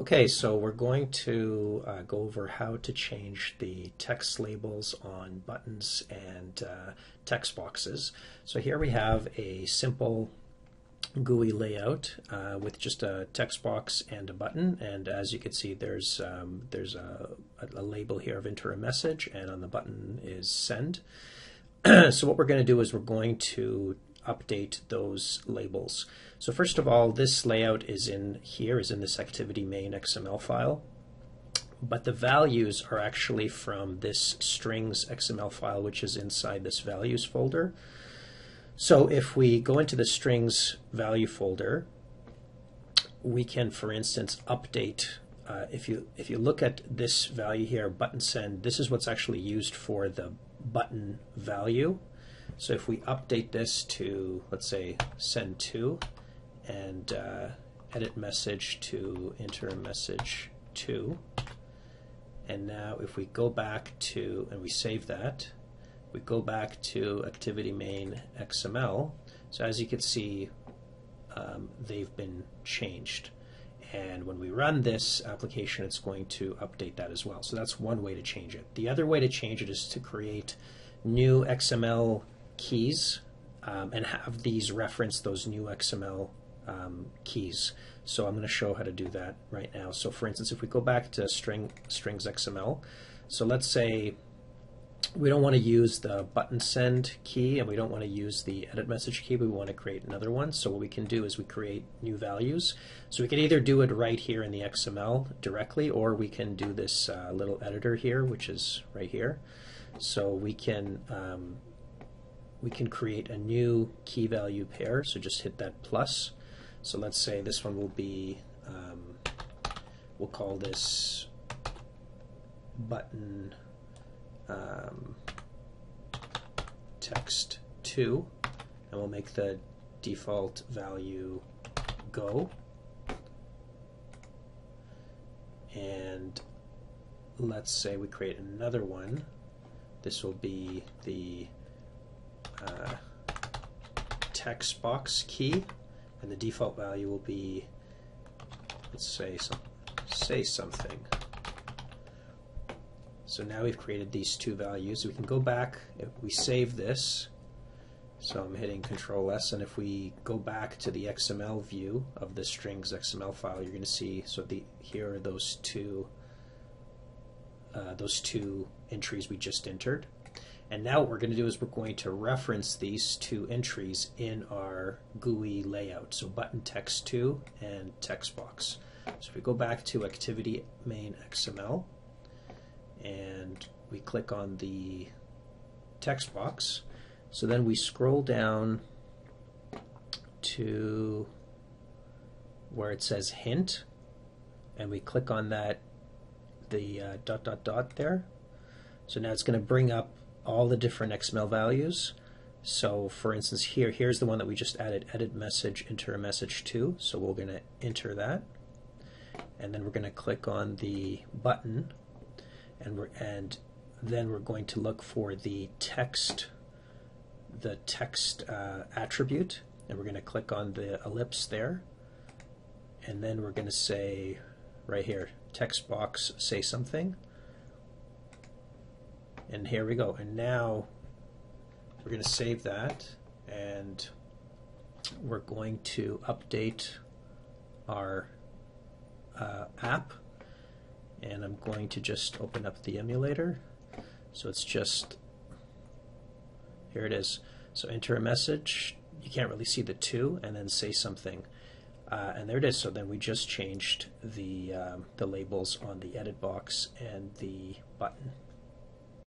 Okay, so we're going to uh, go over how to change the text labels on buttons and uh, text boxes. So here we have a simple GUI layout uh, with just a text box and a button and as you can see there's um, there's a, a, label here of enter a message and on the button is send. so what we're going to do is we're going to update those labels. So first of all, this layout is in here, is in this activity main XML file. But the values are actually from this strings XML file, which is inside this values folder. So if we go into the strings value folder, we can, for instance, update. Uh, if you if you look at this value here, button send, this is what's actually used for the button value. So if we update this to, let's say, send to, and uh, edit message to enter message to, and now if we go back to, and we save that, we go back to activity main XML. So as you can see, um, they've been changed. And when we run this application, it's going to update that as well. So that's one way to change it. The other way to change it is to create new XML keys um, and have these reference those new XML um, keys. So I'm going to show how to do that right now. So for instance, if we go back to string strings XML, so let's say we don't want to use the button send key and we don't want to use the edit message key. We want to create another one. So what we can do is we create new values. So we can either do it right here in the XML directly or we can do this uh, little editor here, which is right here. So we can um, we can create a new key value pair. So just hit that plus. So let's say this one will be, um, we'll call this button um, text 2, and we'll make the default value go. And let's say we create another one. This will be the uh, text box key, and the default value will be, let's say, some, say something. So now we've created these two values. We can go back, if we save this, so I'm hitting Control S, and if we go back to the XML view of the strings XML file, you're going to see, so the here are those two, uh, those two entries we just entered. And now what we're going to do is we're going to reference these two entries in our GUI layout. So button text 2 and text box. So if we go back to activity main XML and we click on the text box, so then we scroll down to where it says hint and we click on that the uh, dot dot dot there. So now it's going to bring up all the different XML values. So for instance here, here's the one that we just added, edit message, enter a message to. So we're going to enter that. And then we're going to click on the button and we're and then we're going to look for the text the text uh, attribute and we're going to click on the ellipse there and then we're going to say right here text box say something and here we go. And now we're going to save that and we're going to update our uh, app and I'm going to just open up the emulator. So it's just, here it is. So enter a message, you can't really see the two, and then say something. Uh, and there it is. So then we just changed the, um, the labels on the edit box and the button.